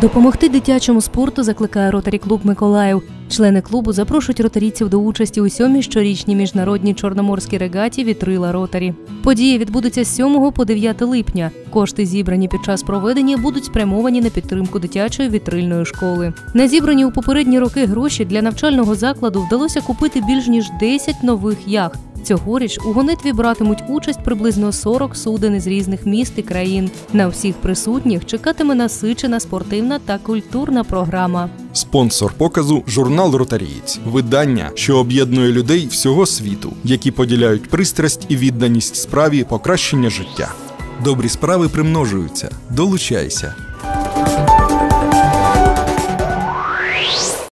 Допомогти дитячому спорту закликає ротарі клуб Миколаїв. Члени клубу запрошують ротарійців до участі у сьомій щорічній міжнародній чорноморській регаті Вітрила Ротарі. Події відбудуться з 7 по 9 липня. Кошти, зібрані під час проведення, будуть спрямовані на підтримку дитячої вітрильної школи. На зібрані у попередні роки гроші для навчального закладу вдалося купити більш ніж 10 нових яхт. Цьогоріч у гонитві братимуть участь приблизно 40 суден із різних міст і країн. На всіх присутніх чекатиме насичена спортивна та культурна програма. Спонсор показу журнал Ротарієць, видання, що об'єднує людей всього світу, які поділяють пристрасть і відданість справі покращення життя. Добрі справи примножуються. Долучайся.